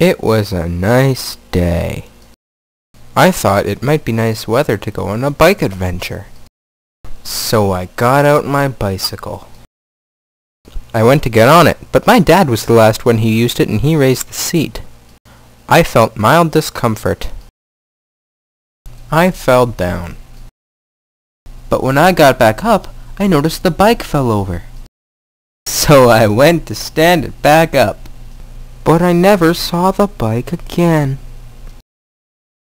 It was a nice day. I thought it might be nice weather to go on a bike adventure. So I got out my bicycle. I went to get on it, but my dad was the last one who used it and he raised the seat. I felt mild discomfort. I fell down. But when I got back up, I noticed the bike fell over. So I went to stand it back up. But I never saw the bike again.